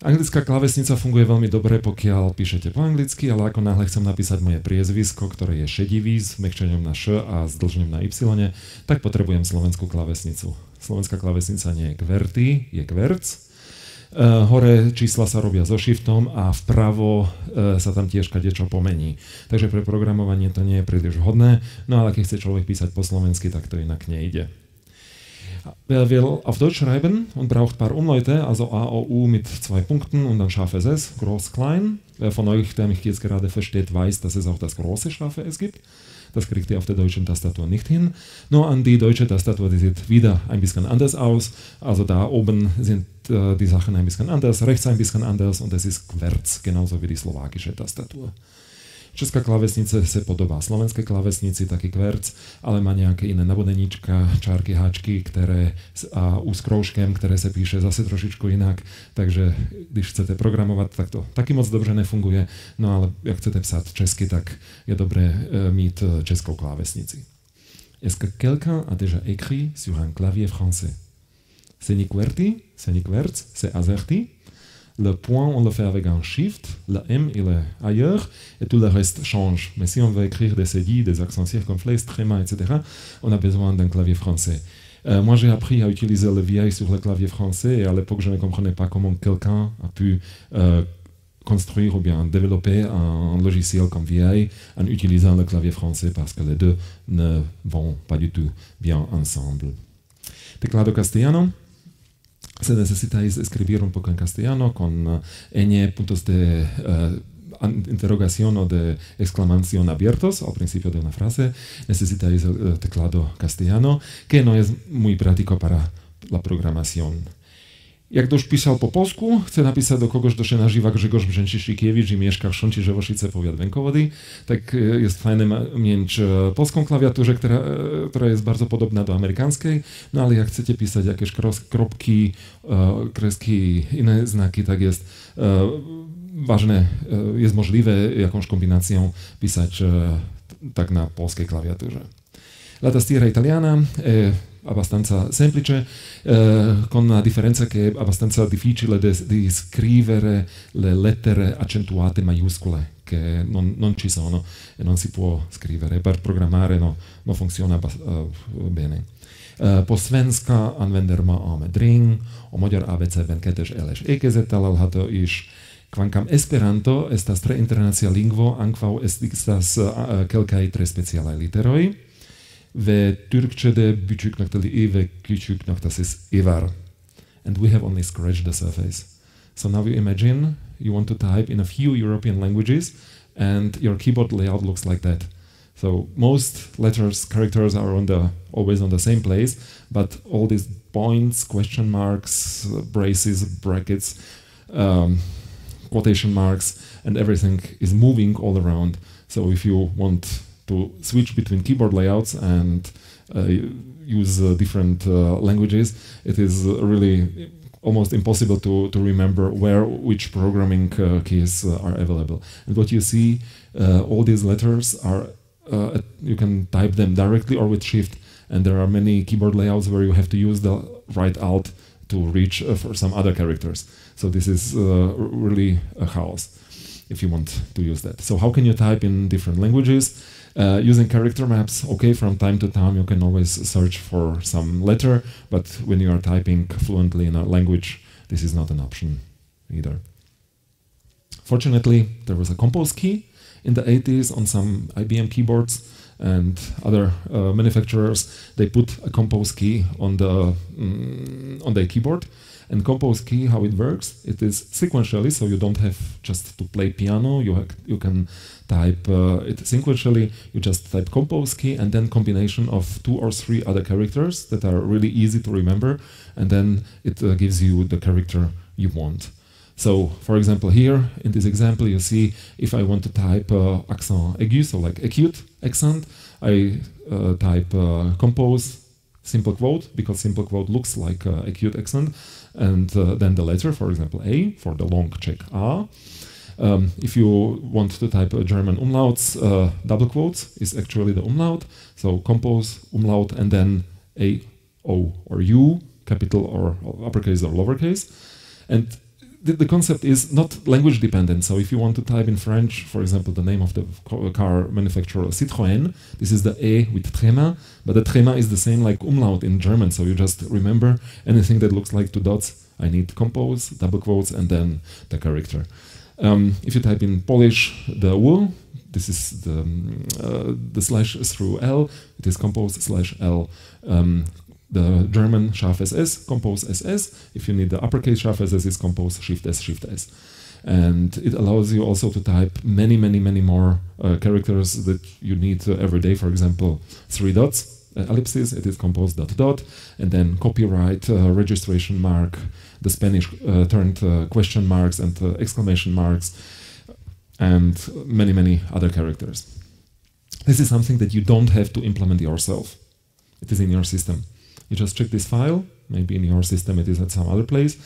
Anglická klávesnica funguje veľmi dobre, pokiaľ píšete po anglicky, ale ako náhle chcem napísať moje priezvisko, ktoré je šedivý s mekčením na š a s dlžním na y, tak potrebujem slovenskú klávesnicu. Slovenská klávesnica nie je kverty, je kverc. Uh, hore čísla sa robia so shiftom a vpravo uh, sa tam tiež kadečo pomení. Takže pre programovanie to nie je príliš vhodné, no ale keď chce človek písať po slovensky, tak to inak nejde. Wer will auf Deutsch schreiben und braucht ein paar Umlaute, also A, O, U mit zwei Punkten und dann scharfes S, groß, klein. Wer von euch, der mich jetzt gerade versteht, weiß, dass es auch das große scharfe S gibt. Das kriegt ihr auf der deutschen Tastatur nicht hin. Nur an die deutsche Tastatur, die sieht wieder ein bisschen anders aus. Also da oben sind äh, die Sachen ein bisschen anders, rechts ein bisschen anders und es ist Querz, genauso wie die slowakische Tastatur. Česká klávesnice se podobá slovenskej klávesnici, taký kverc, ale má nejaké iné nabodeníčka, čárky, háčky, ktoré a úskroužkem, ktoré sa píše zase trošičku inak, takže když chcete programovať, tak to taky moc dobře nefunguje, no ale jak chcete psať česky, tak je dobré e, mít e, českou klávesnici. Est-ce que quelqu'un a déjà écrit sur un clavier français? C'est ni QWERTY, c'est ni QWERTZ, c'est AZERTY, le point, on le fait avec un shift, le M, il est ailleurs, et tout le reste change. Mais si on veut écrire des CD, des accents circonflexes, tréma, etc., on a besoin d'un clavier français. Euh, moi, j'ai appris à utiliser le VI sur le clavier français, et à l'époque, je ne comprenais pas comment quelqu'un a pu euh, construire ou bien développer un logiciel comme VI en utilisant le clavier français, parce que les deux ne vont pas du tout bien ensemble. Teclado castellano. Se necesita escribir un poco en castellano con ñ puntos de uh, interrogación o de exclamación abiertos al principio de una frase, necesitáis el teclado castellano, que no es muy práctico para la programación. Jak ktoś pisał po polsku, chce napisać do kogoś, kto się nazywa Grzegorz Brzęczyszkiewicz i mieszka w Szonci-Żewoszyce, powiat Wękowody, tak jest fajne mieć polską klawiaturę, która, która jest bardzo podobna do amerykańskiej, no ale jak chcecie pisać jakieś kropki, kreski i inne znaki, tak jest ważne, jest możliwe jakąś kombinacją pisać tak na polskiej klawiaturze. La tastiera italiana abbastanza semplice, eh, con la differenza che è abbastanza difficile di scrivere le lettere accentuate maiuscole, che non, non, ci sono e non si può scrivere. Per programmare no, non funziona uh, bene. Uh, po svenska anvender ma a medring, a magyar ABC-ben kettes LS ékezettel található is, Kvankam Esperanto estas tre internacia lingvo, ankaŭ estas uh, kelkaj tre specialaj literoj ve Türkçe'de büyük noktalı i ve küçük noktası i var. And we have only scratched the surface. So now you imagine you want to type in a few European languages and your keyboard layout looks like that. So most letters, characters are on the always on the same place, but all these points, question marks, braces, brackets, um, quotation marks, and everything is moving all around. So if you want to switch between keyboard layouts and uh, use uh, different uh, languages, it is really almost impossible to, to remember where which programming uh, keys uh, are available. And what you see, uh, all these letters are, you can type them directly or with shift, and there are many keyboard layouts where you have to use the right alt to reach for some other characters. So this is really a chaos if you want to use that. So how can you type in different languages? Uh, using character maps, okay, from time to time you can always search for some letter, but when you are typing fluently in a language, this is not an option either. Fortunately, there was a compose key in the 80s on some IBM keyboards and other uh, manufacturers. They put a compose key on the mm, on the keyboard, and compose key, how it works, it is sequentially, so you don't have just to play piano, you, you can type uh, it sequentially, you just type compose key and then combination of two or three other characters that are really easy to remember, and then it uh, gives you the character you want. So, for example, here in this example, you see if I want to type uh, accent aigu, so like acute accent, I uh, type uh, compose simple quote because simple quote looks like uh, acute accent, and uh, then the letter, for example, A for the long check A. Um, if you want to type a German umlauts, uh, double quotes is actually the umlaut. So compose, umlaut, and then A, O, or U, capital or uppercase or lowercase. And the, the, concept is not language dependent. So if you want to type in French, for example, the name of the car manufacturer Citroën, this is the A with trema, but the trema is the same like umlaut in German. So you just remember anything that looks like two dots. I need compose, double quotes, and then the character. Um, if you type in Polish, the W, this is the, uh, the slash through L, it is compose slash L. Um, the German Schaf SS, compose SS. If you need the uppercase Schaf SS, is compose shift S, shift S. And it allows you also to type many, many, many more uh, characters that you need uh, every day. For example, three dots, uh, ellipses, it is compose dot dot, and then copyright, uh, registration mark, the Spanish uh, turned uh, question marks and exclamation marks, and many, many other characters. This is something that you don't have to implement yourself. It is in your system. You just check this file, maybe in your system it is at some other place,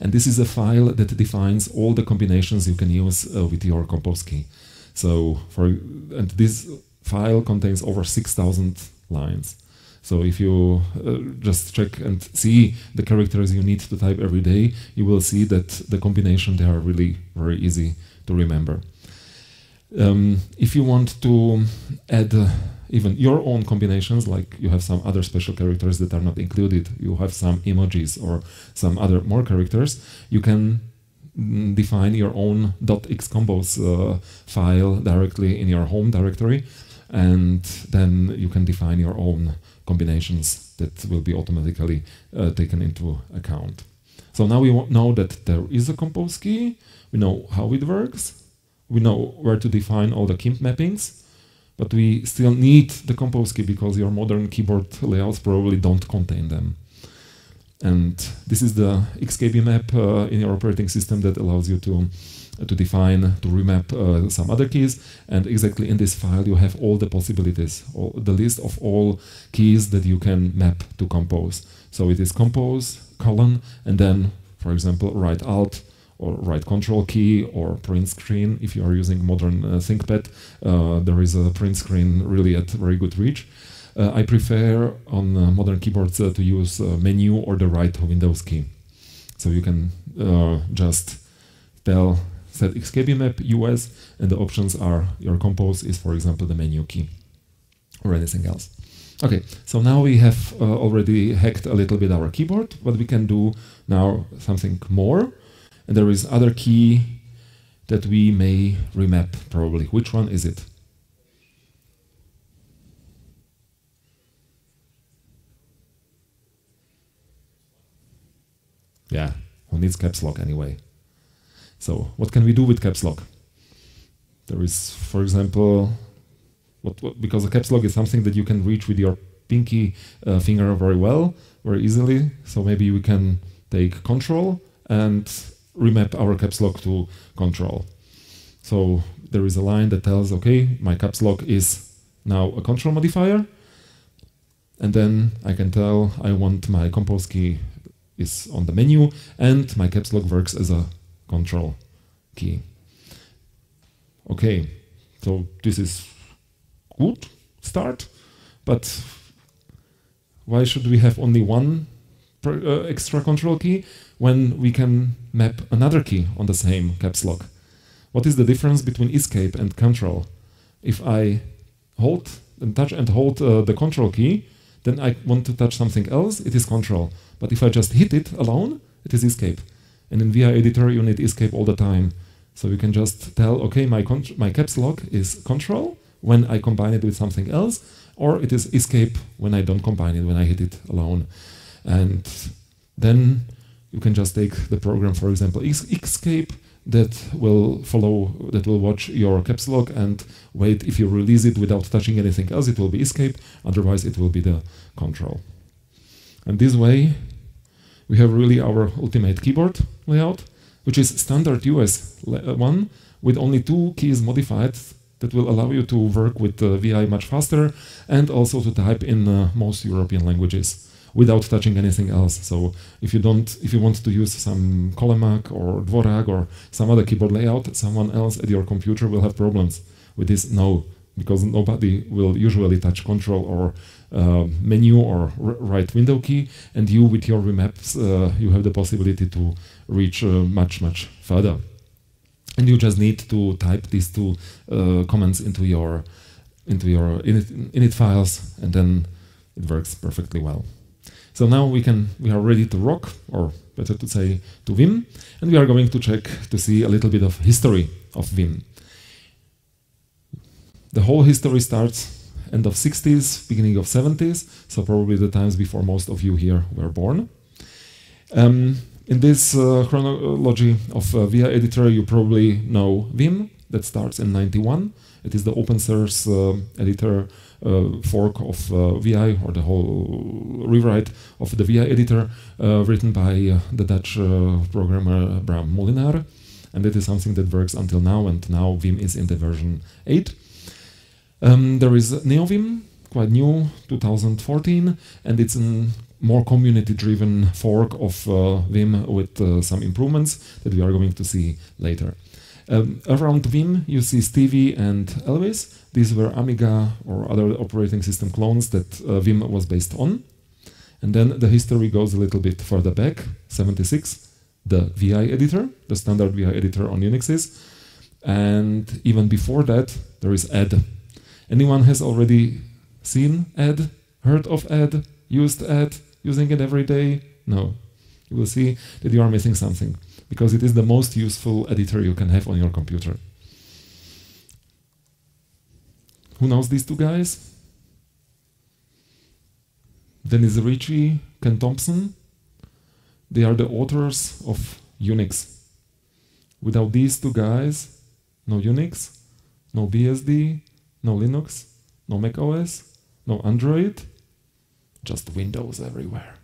and this is a file that defines all the combinations you can use uh, with your compose key. So for and this file contains over 6,000 lines. So if you uh, just check and see the characters you need to type every day, you will see that the combination they are really very easy to remember. Um, if you want to add uh, even your own combinations, like you have some other special characters that are not included, you have some emojis or some other more characters, you can define your own .XCompose uh, file directly in your home directory, and then you can define your own combinations that will be automatically uh, taken into account. So now we know that there is a compose key, we know how it works, we know where to define all the KIMP mappings, but we still need the compose key because your modern keyboard layouts probably don't contain them. And this is the XKB map uh, in your operating system that allows you to to define, to remap uh, some other keys. And exactly in this file, you have all the possibilities, all, the list of all keys that you can map to compose. So it is compose, colon, and then, for example, right alt, or right control key or print screen. If you are using modern uh, ThinkPad, uh, there is a print screen really at very good reach. Uh, I prefer on uh, modern keyboards uh, to use uh, menu or the right Windows key. So you can just tell set XKB map US and the options are your compose is for example the menu key or anything else. Okay, so now we have already hacked a little bit our keyboard, but we can do now something more. And there is other key that we may remap probably. Which one is it? Yeah, who needs caps lock anyway? So what can we do with caps lock? There is, for example, what, what, because a caps lock is something that you can reach with your pinky uh, finger very well, very easily. So maybe we can take control and remap our caps lock to control. So there is a line that tells, okay, my caps lock is now a control modifier. And then I can tell I want my compose key is on the menu and my caps lock works as a control key. Okay, so this is good start, but why should we have only one uh, extra control key when we can map another key on the same caps lock. What is the difference between escape and control? If I hold and touch and hold uh, the control key, then I want to touch something else, it is control. But if I just hit it alone, it is escape. And in VI editor, you need escape all the time. So you can just tell, okay, my, my caps lock is control when I combine it with something else, or it is escape when I don't combine it, when I hit it alone. And then you can just take the program, for example, xcape, that will follow, that will watch your caps lock and wait. If you release it without touching anything else, it will be escape. Otherwise, it will be the control. And this way, we have really our ultimate keyboard layout, which is standard US uh, one with only two keys modified that will allow you to work with uh, VI much faster and also to type in uh, most European languages without touching anything else. So if you don't, if you want to use some Colemak or Dvorak or some other keyboard layout, someone else at your computer will have problems with this no because nobody will usually touch control or uh, menu or right window key, and you with your remaps, uh, you have the possibility to reach uh, much, much further. And you just need to type these two uh, commands into your into your init, init files, and then it works perfectly well. So now we can we are ready to rock, or better to say to Vim, and we are going to check to see a little bit of history of Vim. The whole history starts end of 60s, beginning of 70s, so probably the times before most of you here were born. Um, in this uh, chronology of uh, VI editor, you probably know Vim, that starts in 91. It is the open source uh, editor uh, fork of uh, VI, or the whole rewrite of the VI editor, uh, written by the Dutch programmer Bram Molenaar. And it is something that works until now, and now Vim is in the version 8. Um, there is NeoVim, quite new, 2014, and it's a more community-driven fork of uh, Vim with uh, some improvements that we are going to see later. Um, around Vim, you see Stevie and Elvis. These were Amiga or other operating system clones that uh, Vim was based on. And then the history goes a little bit further back, 76, the VI editor, the standard VI editor on Unixes. And even before that, there is Ed, Anyone has already seen Ed, heard of Ed, used Ed, using it every day? No. You will see that you are missing something because it is the most useful editor you can have on your computer. Who knows these two guys? Dennis Ritchie, Ken Thompson. They are the authors of Unix. Without these two guys, no Unix, no BSD, no Linux, no Mac OS, no Android, just Windows everywhere.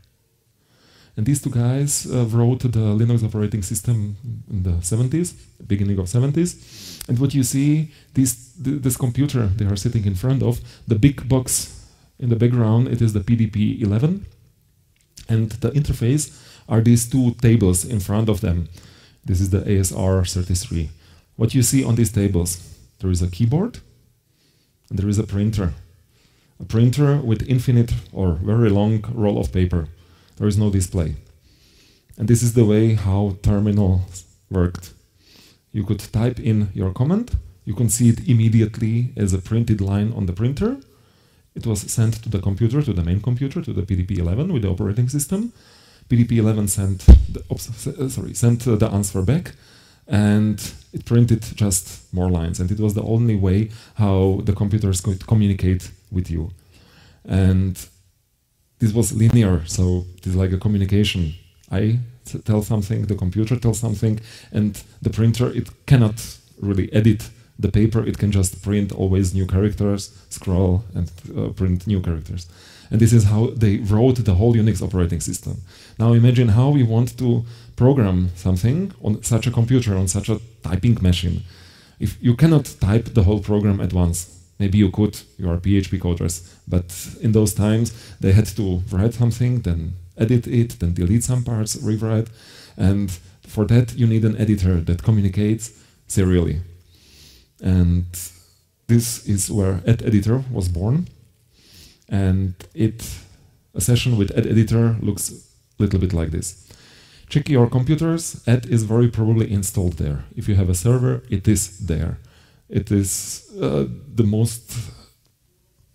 And these two guys uh, wrote the Linux operating system in the 70s, beginning of 70s. And what you see, this, th this computer they are sitting in front of, the big box in the background, it is the PDP-11. And the interface are these two tables in front of them. This is the ASR33. What you see on these tables, there is a keyboard, and there is a printer. A printer with infinite or very long roll of paper. There is no display. And this is the way how terminals worked. You could type in your command, you can see it immediately as a printed line on the printer. It was sent to the computer, to the main computer, to the PDP-11 with the operating system. PDP-11 sent the, oops, uh, sorry, sent uh, the answer back, and it printed just more lines. And it was the only way how the computers could communicate with you. And this was linear, so it is like a communication. I tell something, the computer tells something, and the printer, it cannot really edit the paper, it can just print always new characters, scroll, and uh, print new characters. And this is how they wrote the whole Unix operating system. Now imagine how we want to program something on such a computer, on such a typing machine. If you cannot type the whole program at once, maybe you could, you are PHP coders, but in those times they had to write something, then edit it, then delete some parts, rewrite, and for that you need an editor that communicates serially. And this is where Ed Editor was born, and it a session with Ed Editor looks a little bit like this. Check your computers. Ed is very probably installed there. If you have a server, it is there. It is uh, the most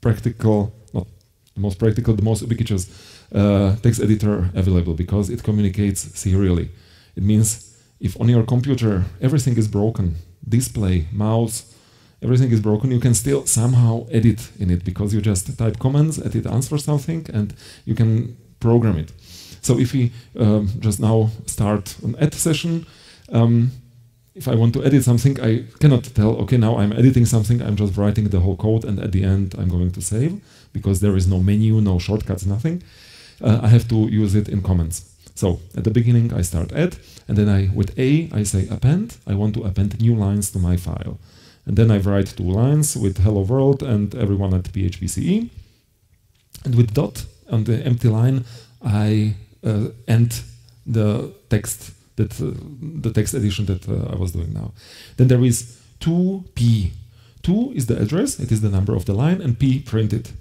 practical, not the most practical, the most ubiquitous uh, text editor available because it communicates serially. It means if on your computer everything is broken, display, mouse, everything is broken, you can still somehow edit in it because you just type commands and it answers something and you can program it. So if we um, just now start an ed session, um, if I want to edit something, I cannot tell, okay, now I'm editing something, I'm just writing the whole code, and at the end I'm going to save, because there is no menu, no shortcuts, nothing. Uh, I have to use it in comments. So at the beginning I start ed, and then I with A I say append. I want to append new lines to my file. And then I write two lines with hello world and everyone at PHPCE. And with dot on the empty line, I uh, and the text that uh, the text edition that uh, I was doing now. Then there is 2p. 2 is the address, it is the number of the line, and P printed.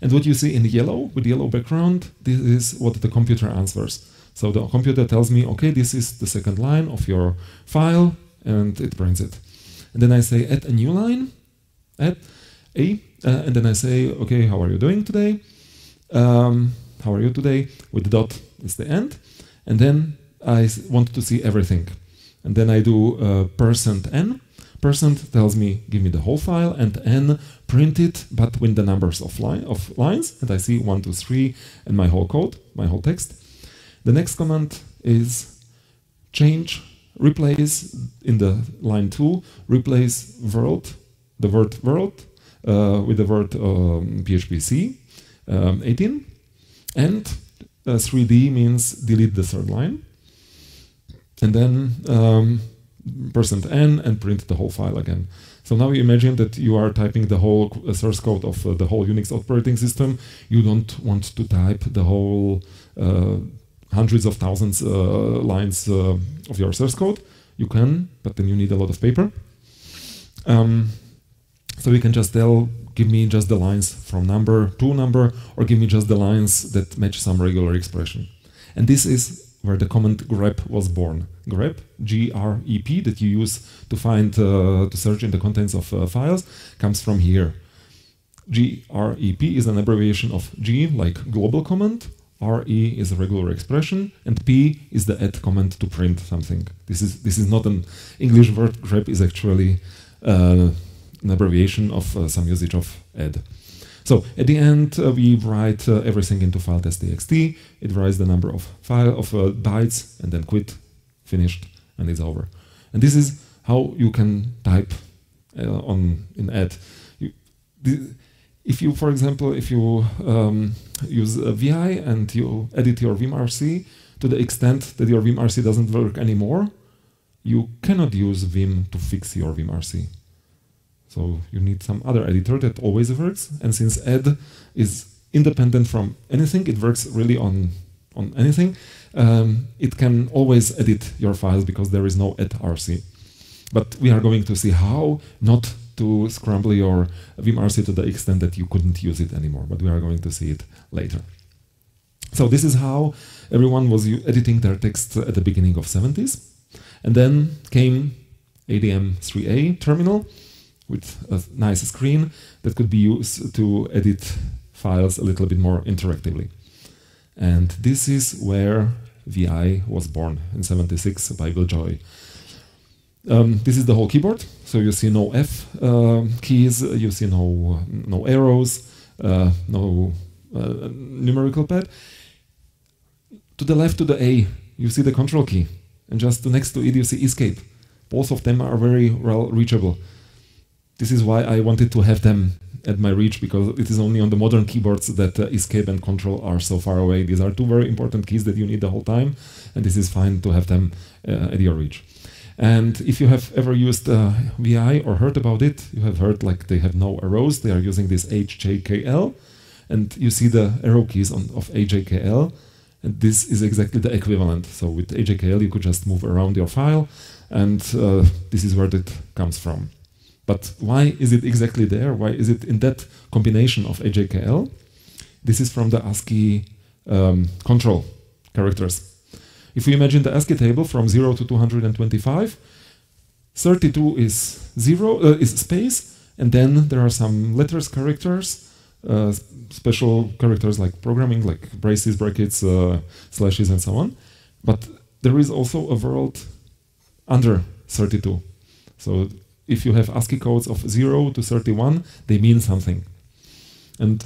And what you see in yellow, with yellow background, this is what the computer answers. So the computer tells me, okay, this is the second line of your file, and it prints it. And then I say, add a new line, add A, uh, and then I say, okay, how are you doing today? Um, how are you today? With the dot is the end. And then I want to see everything. And then I do uh, percent n. Percent tells me, give me the whole file, and n print it, but with the numbers of, line, of lines. And I see one, two, three, and my whole code, my whole text. The next command is change, replace in the line two, replace world, the word world, uh, with the word um, PHP um, 18. And uh, 3D means delete the third line and then um, percent %n and print the whole file again. So now you imagine that you are typing the whole source code of uh, the whole Unix operating system. You don't want to type the whole uh, hundreds of thousands uh, lines uh, of your source code. You can, but then you need a lot of paper. Um, so you can just tell, give me just the lines from number to number, or give me just the lines that match some regular expression. And this is where the command grep was born. grep, G-R-E-P, that you use to find, uh, to search in the contents of uh, files, comes from here. G-R-E-P is an abbreviation of G, like global command, RE is a regular expression, and P is the ed command to print something. This is this is not an English word. grep is actually uh, an abbreviation of uh, some usage of ed. So at the end, uh, we write uh, everything into file test.txt. It writes the number of file of uh, bytes and then quit, finished, and it's over. And this is how you can type uh, on in ed. You, if you, for example, if you um, use VI and you edit your vimrc to the extent that your vimrc doesn't work anymore, you cannot use Vim to fix your vimrc. So you need some other editor that always works. And since ed is independent from anything, it works really on, on anything, um, it can always edit your files because there is no rc. But we are going to see how not to scramble your vimrc to the extent that you couldn't use it anymore. But we are going to see it later. So this is how everyone was editing their text at the beginning of 70s. And then came ADM3A terminal, with a nice screen that could be used to edit files a little bit more interactively. And this is where VI was born in 76 by Bill Joy. Um, this is the whole keyboard, so you see no F uh, keys, you see no, no arrows, uh, no uh, numerical pad. To the left to the A, you see the control key, and just next to it you see escape. Both of them are very well reachable this is why I wanted to have them at my reach because it is only on the modern keyboards that uh, escape and control are so far away. These are two very important keys that you need the whole time, and this is fine to have them uh, at your reach. And if you have ever used uh, VI or heard about it, you have heard like they have no arrows. They are using this HJKL, and you see the arrow keys on, of HJKL, and this is exactly the equivalent. So with HJKL, you could just move around your file, and uh, this is where it comes from. But why is it exactly there? Why is it in that combination of HJKL? This is from the ASCII um, control characters. If we imagine the ASCII table from 0 to 225, 32 is zero uh, is space, and then there are some letters, characters, uh, special characters like programming, like braces, brackets, uh, slashes, and so on. But there is also a world under 32. So if you have ASCII codes of 0 to 31, they mean something. And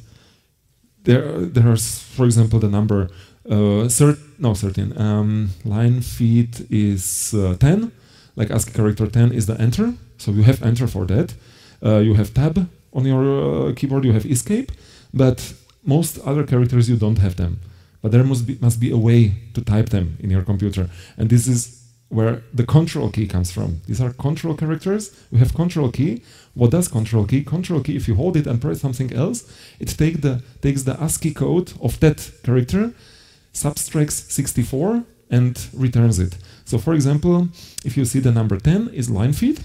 there, there's, for example, the number uh, cert, no 13. Um, line feed is uh, 10. Like ASCII character 10 is the enter. So you have enter for that. Uh, you have tab on your uh, keyboard. You have escape. But most other characters you don't have them. But there must be must be a way to type them in your computer. And this is where the control key comes from. These are control characters. We have control key. What does control key? Control key, if you hold it and press something else, it take the, takes the ASCII code of that character, subtracts 64, and returns it. So for example, if you see the number 10 is line feed,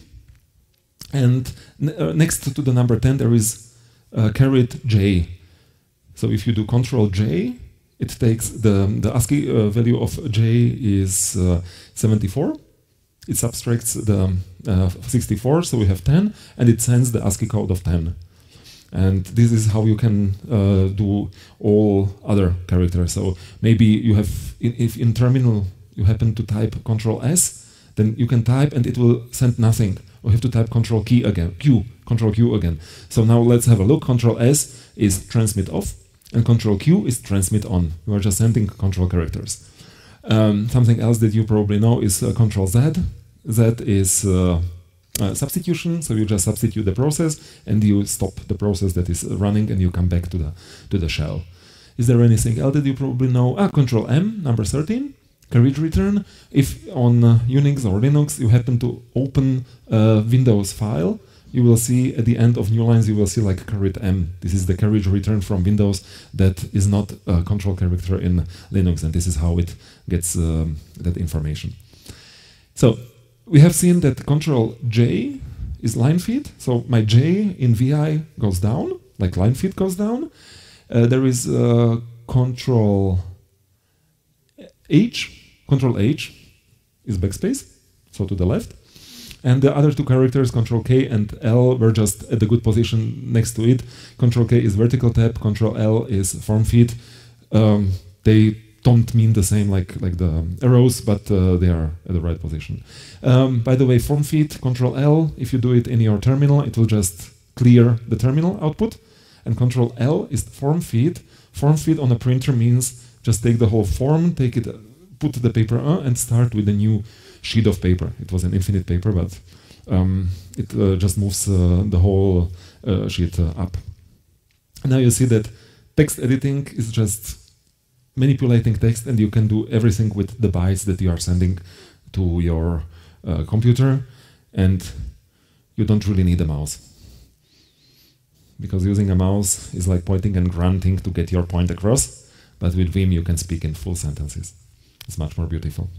And uh, next to the number 10, there is uh, caret J. So if you do Control J, it takes the, the ASCII uh, value of J is uh, 74. It subtracts the uh, 64, so we have 10, and it sends the ASCII code of 10. And this is how you can uh, do all other characters. So maybe you have, in, if in terminal you happen to type Control S, then you can type and it will send nothing. We have to type Control key again, Q, Control Q again. So now let's have a look. Control S is transmit off, and Control Q is transmit on. You are just sending control characters. Um, something else that you probably know is uh, Control Z. That is uh, uh, substitution, so you just substitute the process and you stop the process that is running and you come back to the to the shell. Is there anything else that you probably know? Ah, Control M, number 13 carriage return. If on uh, Unix or Linux you happen to open a Windows file, you will see at the end of new lines you will see like caret m. This is the carriage return from Windows that is not a control character in Linux, and this is how it gets um, that information. So we have seen that control J is line feed. So my J in VI goes down, like line feed goes down. Uh, there is uh, control H, Control H is backspace, so to the left. And the other two characters, Control K and L, were just at the good position next to it. Control K is vertical tab, Control L is form feed. Um, they don't mean the same like, like the arrows, but uh, they are at the right position. Um, by the way, form feed, Control L, if you do it in your terminal, it will just clear the terminal output. And Control L is form feed. Form feed on a printer means just take the whole form, take it, put the paper on, and start with a new sheet of paper. It was an infinite paper, but um, it uh, just moves uh, the whole uh, sheet uh, up. Now you see that text editing is just manipulating text, and you can do everything with the bytes that you are sending to your uh, computer, and you don't really need a mouse because using a mouse is like pointing and grunting to get your point across. But with Vim, you can speak in full sentences. It's much more beautiful.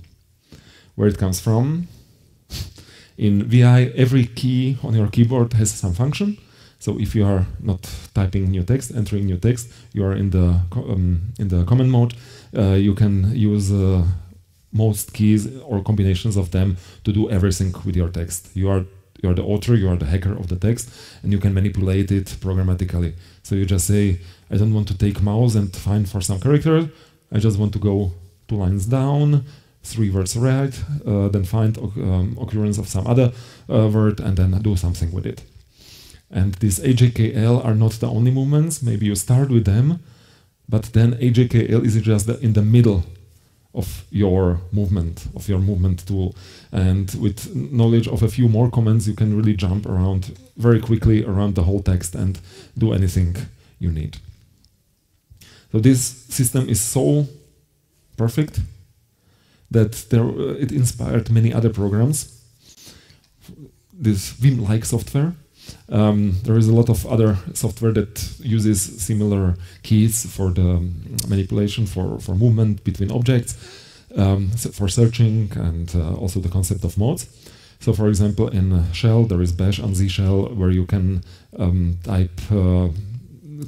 Where it comes from, in VI, every key on your keyboard has some function. So if you are not typing new text, entering new text, you are in the um, in the command mode. Uh, you can use uh, most keys or combinations of them to do everything with your text. You are you are the author, you are the hacker of the text, and you can manipulate it programmatically. So you just say, I don't want to take mouse and find for some character. I just want to go two lines down, three words right, uh, then find um, occurrence of some other uh, word and then do something with it. And these HJKL are not the only movements. Maybe you start with them, but then HJKL is just the, in the middle of your movement, of your movement tool. And with knowledge of a few more commands, you can really jump around very quickly around the whole text and do anything you need. So this system is so perfect that there, uh, it inspired many other programs. This Vim-like software. Um, there is a lot of other software that uses similar keys for the manipulation, for, for movement between objects, um, for searching, and uh, also the concept of modes. So, for example, in Shell, there is bash and z shell where you can um, type uh,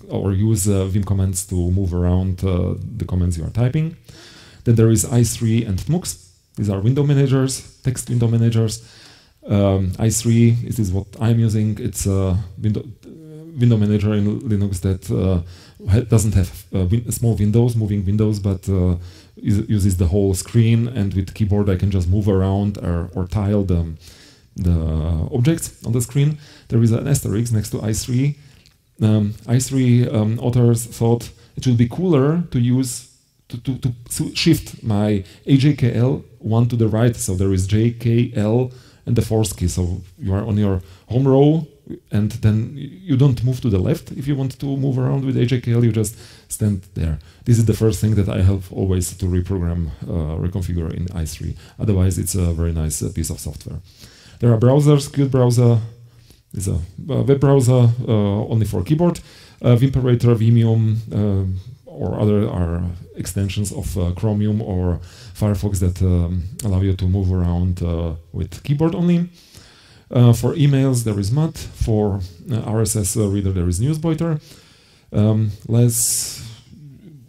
or use uh, Vim commands to move around uh, the commands you are typing. Then there is i3 and TMUX. These are window managers, text window managers. Um, i3 this is what I'm using. It's a window, window manager in Linux that uh, doesn't have uh, win small windows, moving windows, but uh, uses the whole screen. And with keyboard, I can just move around or, or tile the, the objects on the screen. There is an asterisk next to i3 um, i3 um, authors thought it would be cooler to use to, to, to shift my HJKL one to the right. So there is JKL and the fourth key. So you are on your home row and then you don't move to the left. If you want to move around with HJKL, you just stand there. This is the first thing that I have always to reprogram, uh, reconfigure in i3. Otherwise, it's a very nice uh, piece of software. There are browsers, qutebrowser, is a web browser uh, only for keyboard. Uh, Vimperator, Vimium, uh, or other are extensions of Chromium or Firefox that um, allow you to move around with keyboard only. Uh, for emails, there is Mutt. For uh, RSS reader, there is Newsbeuter. Um, less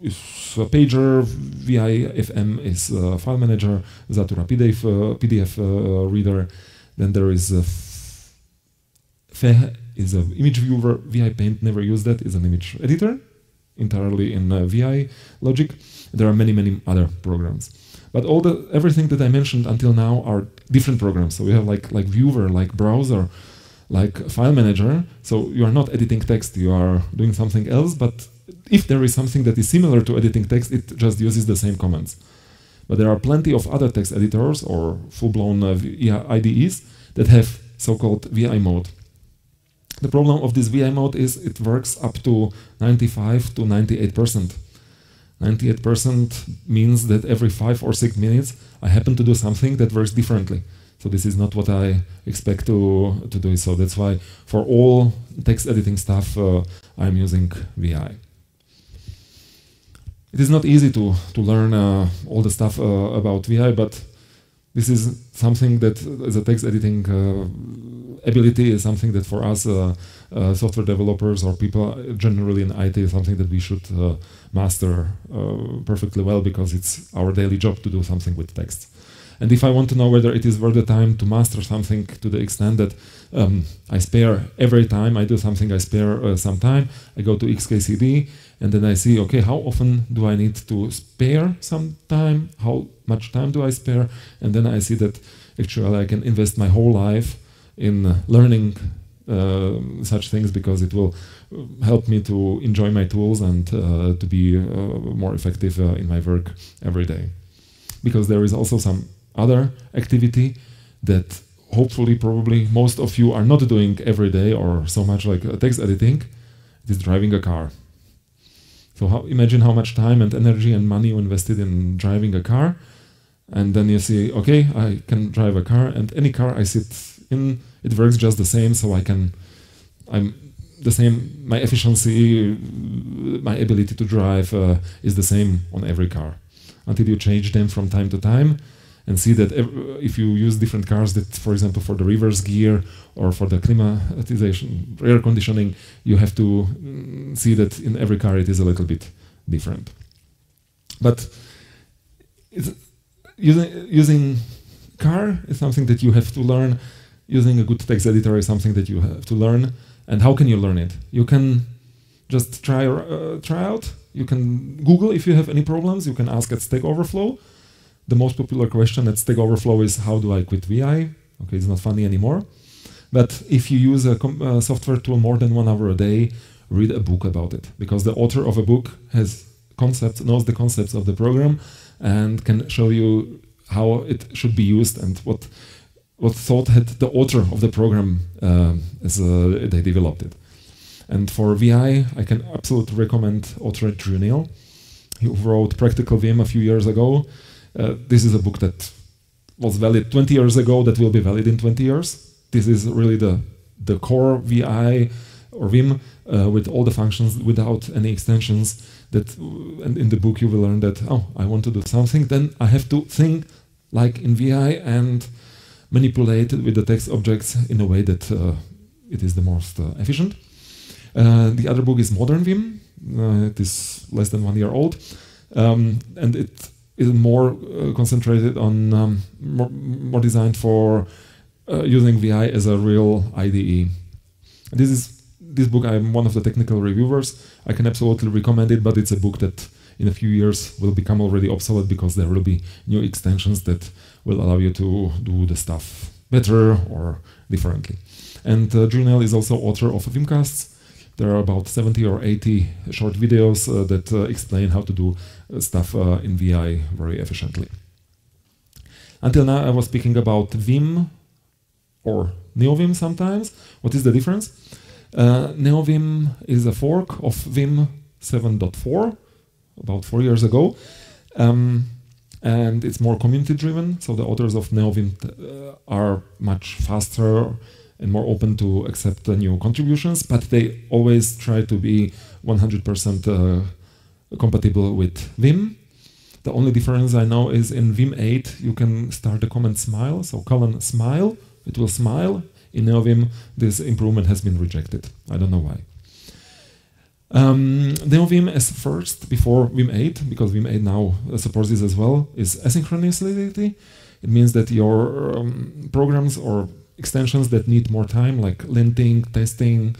is a pager, VIFM is a file manager, Zathura PDF, uh, PDF uh, reader. Then there is a FE is an image viewer. VI Paint never used that. Is an image editor, entirely in uh, VI Logic. There are many many other programs, but all the everything that I mentioned until now are different programs. So we have like like viewer, like browser, like file manager. So you are not editing text. You are doing something else, but if there is something that is similar to editing text, it just uses the same commands. But there are plenty of other text editors or full-blown uh, IDEs that have so-called VI mode. The problem of this VI mode is it works up to 95 to 98%. 98% means that every five or six minutes I happen to do something that works differently. So this is not what I expect to, to do. So that's why for all text editing stuff, uh, I'm using VI. It is not easy to, to learn uh, all the stuff uh, about VI, but this is something that as a text editing uh, ability is something that for us uh, uh, software developers or people generally in IT is something that we should uh, master perfectly well because it's our daily job to do something with text. And if I want to know whether it is worth the time to master something to the extent that um, I spare every time I do something, I spare uh, some time, I go to XKCD and then I see, okay, how often do I need to spare some time? How much time do I spare? And then I see that actually I can invest my whole life in learning uh, such things because it will help me to enjoy my tools and uh, to be uh, more effective uh, in my work every day. Because there is also some other activity that hopefully probably most of you are not doing every day or so much like text editing, it is driving a car. So how, imagine how much time and energy and money you invested in driving a car, and then you see, okay, I can drive a car, and any car I sit in, it works just the same. So I can, I'm the same. My efficiency, my ability to drive uh, is the same on every car, until you change them from time to time and see that if you use different cars that for example for the reverse gear or for the climatization air conditioning you have to mm, see that in every car it is a little bit different. But using, using car is something that you have to learn. Using a good text editor is something that you have to learn. And how can you learn it? You can just try uh, try out. You can google if you have any problems. You can ask at stack overflow the most popular question at Stack Overflow is how do I quit VI? Okay, it's not funny anymore. But if you use a uh, software tool more than one hour a day, read a book about it because the author of a book has concepts, knows the concepts of the program, and can show you how it should be used and what what thought had the author of the program uh, as uh, they developed it. And for VI, I can absolutely recommend author Neil. He wrote Practical Vim a few years ago uh, this is a book that was valid 20 years ago that will be valid in 20 years. This is really the, the core VI or Vim uh, with all the functions without any extensions that and in the book you will learn that oh I want to do something then I have to think like in VI and manipulate with the text objects in a way that uh, it is the most uh, efficient. Uh, the other book is Modern Vim. Uh, it is less than one year old um, and it is more uh, concentrated on um, more, more, designed for uh, using VI as a real IDE. This is this book. I'm one of the technical reviewers. I can absolutely recommend it, but it's a book that in a few years will become already obsolete because there will be new extensions that will allow you to do the stuff better or differently. And uh, Neil is also author of Vimcasts, there are about 70 or 80 short videos uh, that uh, explain how to do uh, stuff in VI very efficiently. Until now, I was speaking about Vim or NeoVim sometimes. What is the difference? Uh, NeoVim is a fork of Vim 7.4, about four years ago. Um, and it's more community driven, so the authors of NeoVim uh, are much faster and more open to accept uh, new contributions, but they always try to be 100% uh, compatible with Vim. The only difference I know is in Vim 8 you can start a command smile, so colon smile, it will smile. in NeoVim, this improvement has been rejected. I don't know why. Um, NeoVim as first before Vim 8, because Vim 8 now supports this as well, is asynchronicity. It means that your um, programs or extensions that need more time, like linting, testing,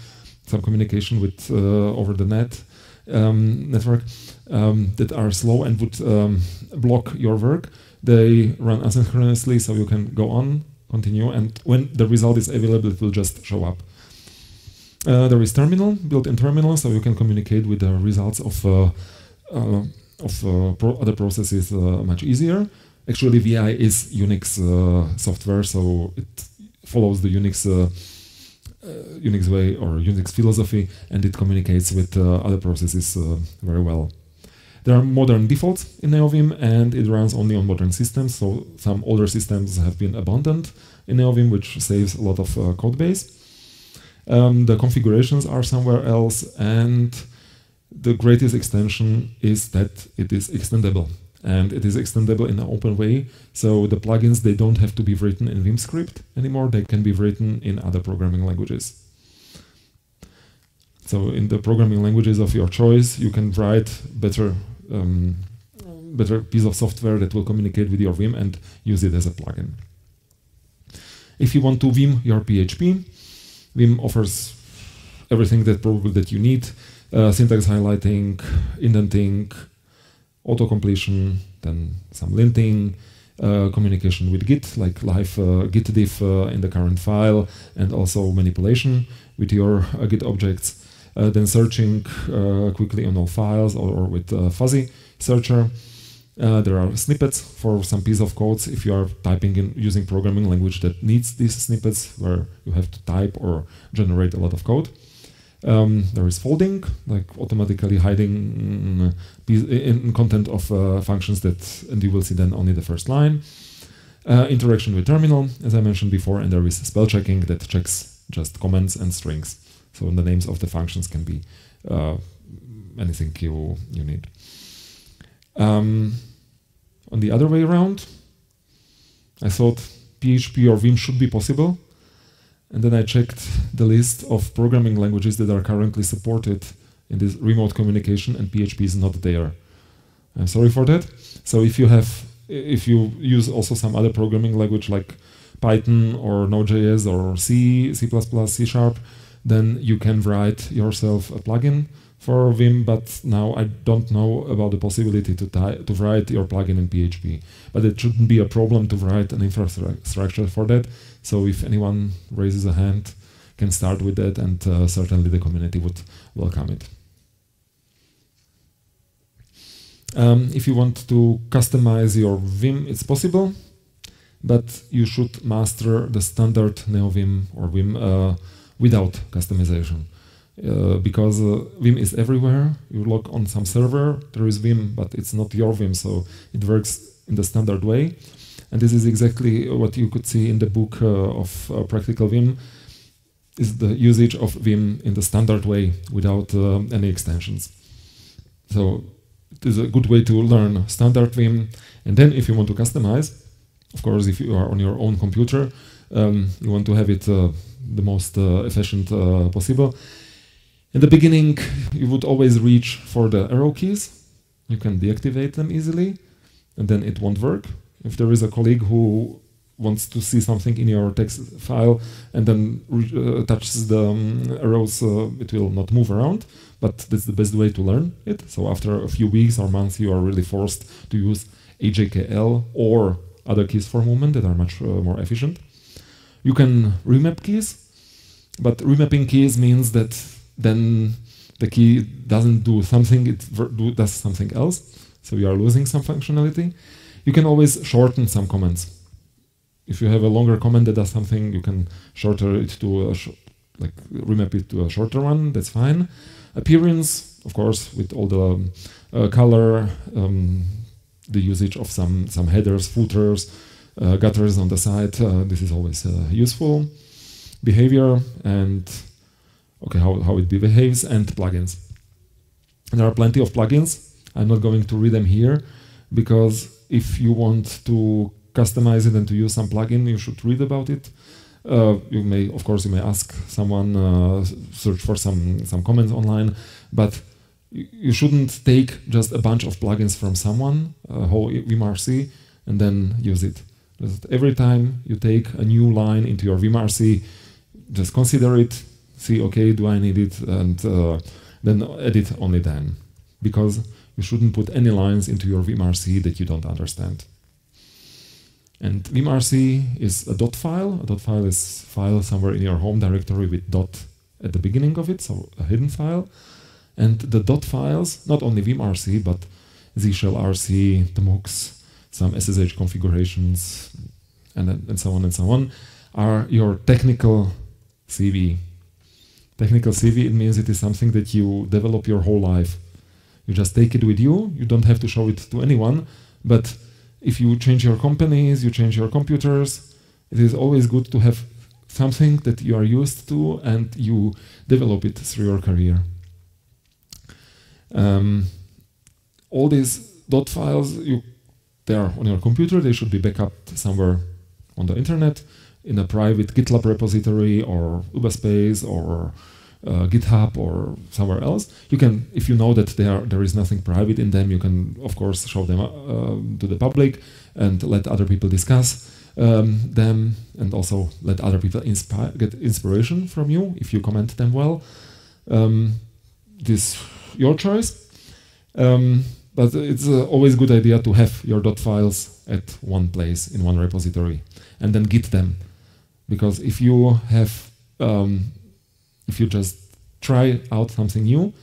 some communication with uh, over the net um, network, um, that are slow and would um, block your work, they run asynchronously, so you can go on, continue, and when the result is available, it will just show up. Uh, there is terminal, built-in terminal, so you can communicate with the results of uh, uh, of uh, pro other processes uh, much easier. Actually, VI is Unix software, so it follows the Unix uh, uh, Unix way or Unix philosophy, and it communicates with uh, other processes very well. There are modern defaults in NeoVim, and it runs only on modern systems. So some older systems have been abandoned in NeoVim, which saves a lot of code base. Um, the configurations are somewhere else, and the greatest extension is that it is extendable. And it is extendable in an open way, so the plugins they don't have to be written in Vim script anymore. They can be written in other programming languages. So in the programming languages of your choice, you can write better, um, better piece of software that will communicate with your Vim and use it as a plugin. If you want to Vim your PHP, Vim offers everything that probably that you need. Uh, syntax highlighting, indenting, auto-completion, then some linting, uh, communication with Git, like live uh, git diff uh, in the current file, and also manipulation with your uh, Git objects. Uh, then searching uh, quickly on all files or, or with fuzzy searcher. There are snippets for some piece of codes if you are typing in using programming language that needs these snippets where you have to type or generate a lot of code. Um, there is folding, like automatically hiding mm, in content of uh, functions that, and you will see then only the first line. Uh, interaction with terminal, as I mentioned before, and there is spell checking that checks just comments and strings. So the names of the functions can be uh, anything you, you need. Um, on the other way around, I thought PHP or Vim should be possible. And then I checked the list of programming languages that are currently supported in this remote communication, and PHP is not there. I'm sorry for that. So if you have, if you use also some other programming language like Python or Node.js or C, C++, C Sharp, then you can write yourself a plugin for Vim, but now I don't know about the possibility to, to write your plugin in PHP. But it shouldn't be a problem to write an infrastructure for that. So if anyone raises a hand, can start with that, and uh, certainly the community would welcome it. Um, if you want to customize your Vim, it's possible, but you should master the standard NeoVim or Vim uh, without customization. Uh, because uh, Vim is everywhere. You log on some server, there is Vim, but it's not your Vim, so it works in the standard way. And this is exactly what you could see in the book uh, of uh, Practical Vim, is the usage of Vim in the standard way without uh, any extensions. So it is a good way to learn standard Vim. And then if you want to customize, of course, if you are on your own computer, um, you want to have it the most efficient possible in the beginning, you would always reach for the arrow keys. You can deactivate them easily, and then it won't work. If there is a colleague who wants to see something in your text file and then uh, touches the um, arrows, uh, it will not move around. But that's the best way to learn it. So after a few weeks or months, you are really forced to use HJKL or other keys for movement that are much uh, more efficient. You can remap keys, but remapping keys means that then the key doesn't do something, it do, does something else. So you are losing some functionality. You can always shorten some comments. If you have a longer comment that does something, you can shorter it to a like remap it to a shorter one. That's fine. Appearance, of course, with all the um, uh, color, um, the usage of some some headers, footers, uh, gutters on the side. Uh, this is always uh, useful. Behavior and okay, how, how it behaves, and plugins. There are plenty of plugins. I'm not going to read them here because if you want to customize it and to use some plugin, you should read about it. Uh, you may, of course, you may ask someone, uh, search for some some comments online, but you, shouldn't take just a bunch of plugins from someone, uh, whole vimrc, and then use it. Just every time you take a new line into your vimrc, just consider it, see, okay, do I need it, and uh, then edit only then, because you shouldn't put any lines into your vimrc that you don't understand. And vimrc is a dot file. A dot file is file somewhere in your home directory with dot at the beginning of it, so a hidden file. And the dot files, not only vimrc, but zshellrc, tmux, some SSH configurations, and, and so on and so on, are your technical CV. Technical CV, it means it is something that you develop your whole life. You just take it with you, you don't have to show it to anyone, but if you change your companies, you change your computers, it is always good to have something that you are used to and you develop it through your career. Um, all these dot files, you, they are on your computer, they should be backed somewhere on the internet in a private GitLab repository or Uberspace or uh, GitHub or somewhere else. You can, if you know that there there is nothing private in them, you can of course show them uh, to the public and let other people discuss um, them, and also let other people inspire get inspiration from you if you comment them well. Um, this your choice, um, but it's uh, always a good idea to have your dot files at one place in one repository, and then git them, because if you have um, if you just try out something new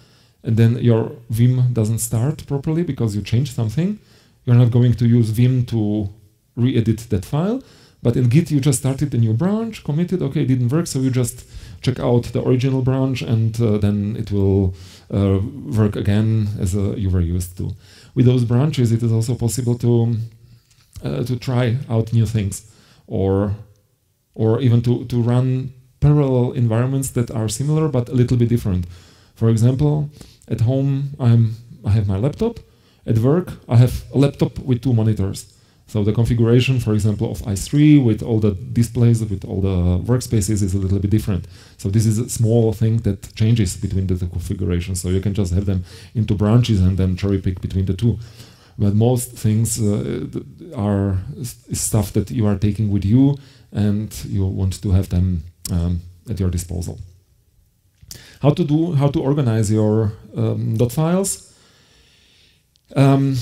and then your Vim doesn't start properly because you changed something, you're not going to use Vim to re-edit that file. But in Git, you just started a new branch, committed, okay, it didn't work, so you just check out the original branch and uh, then it will uh, work again as uh, you were used to. With those branches, it is also possible to uh, to try out new things or or even to, to run parallel environments that are similar but a little bit different. For example, at home I'm I have my laptop. At work I have a laptop with two monitors. So the configuration, for example, of i3 with all the displays, with all the workspaces is a little bit different. So this is a small thing that changes between the configurations. So you can just have them into branches and then cherry pick between the two. But most things uh, are stuff that you are taking with you and you want to have them um, at your disposal. How to do, how to organize your um, dot files. Um,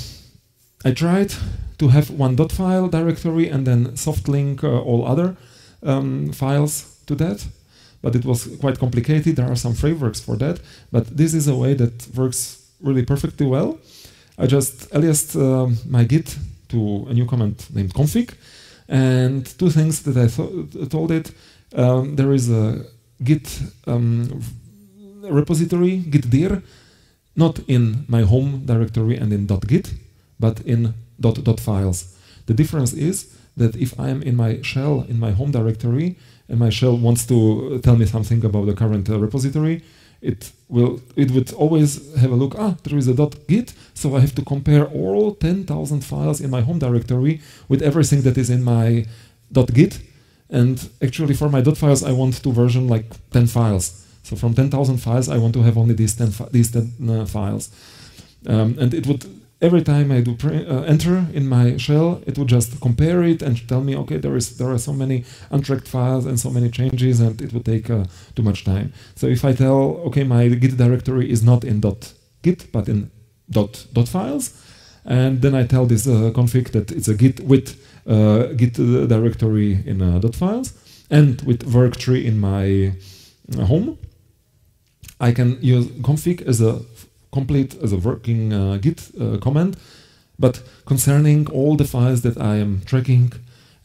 I tried to have one dot file directory and then soft link uh, all other um, files to that, but it was quite complicated. There are some frameworks for that, but this is a way that works really perfectly well. I just aliased uh, my Git to a new command named config, and two things that I th told it um, there is a Git um, repository, git dir, not in my home directory and in .git, but in dot, files. The difference is that if I am in my shell in my home directory and my shell wants to tell me something about the current uh, repository, it will it would always have a look. Ah, there is a .git, so I have to compare all 10,000 files in my home directory with everything that is in my .git and actually for my dot files, I want to version like 10 files. So from 10,000 files, I want to have only these 10, these 10 uh, files. Um, and it would, every time I do uh, enter in my shell, it would just compare it and tell me, okay, there is there are so many untracked files and so many changes, and it would take uh, too much time. So if I tell, okay, my Git directory is not in dot .git, but in dot, dot files, and then I tell this uh, config that it's a Git with Git directory in uh, files and with work tree in my uh, home. I can use config as a complete as a working uh, Git uh, command, but concerning all the files that I am tracking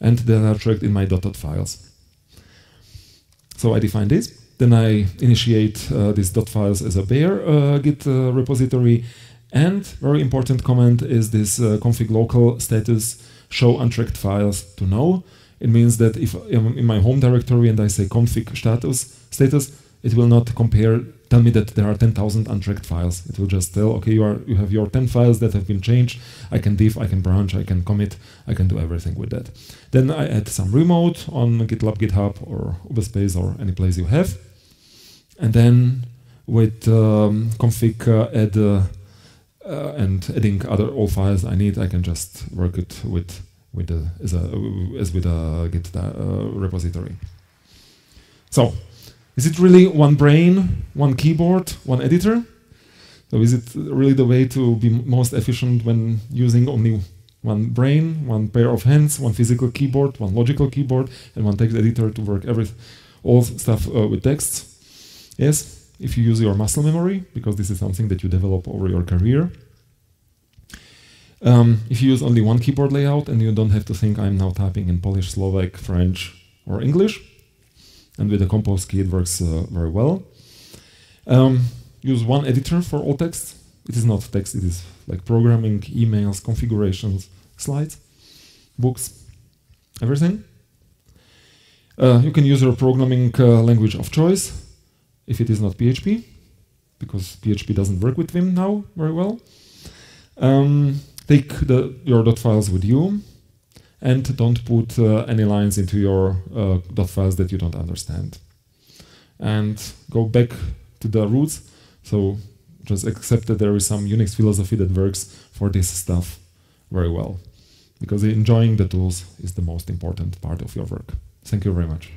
and that are tracked in my dot files. So I define this. Then I initiate uh, these dot files as a bare Git repository. And very important command is this config local status show untracked files to know. It means that if I'm in my home directory and I say config status, status, it will not compare tell me that there are 10,000 untracked files. It will just tell, okay, you, are, you have your 10 files that have been changed. I can diff, I can branch, I can commit, I can do everything with that. Then I add some remote on GitLab, GitHub, or Uberspace, or any place you have. And then with um, config uh, add uh, uh, and adding other all files I need, I can just work it with with the as, a, as with a Git uh, repository. So, is it really one brain, one keyboard, one editor? So is it really the way to be most efficient when using only one brain, one pair of hands, one physical keyboard, one logical keyboard, and one text editor to work every all stuff uh, with text? Yes, if you use your muscle memory, because this is something that you develop over your career. Um, if you use only one keyboard layout and you don't have to think I'm now typing in Polish, Slovak, French, or English, and with the Compose key it works uh, very well. Um, use one editor for all text. It is not text, it is like programming, emails, configurations, slides, books, everything. Uh, you can use your programming uh, language of choice if it is not PHP, because PHP doesn't work with Vim now very well. Um, take the, your dot files with you and don't put uh, any lines into your uh, dot files that you don't understand. And go back to the roots. So just accept that there is some Unix philosophy that works for this stuff very well. Because enjoying the tools is the most important part of your work. Thank you very much.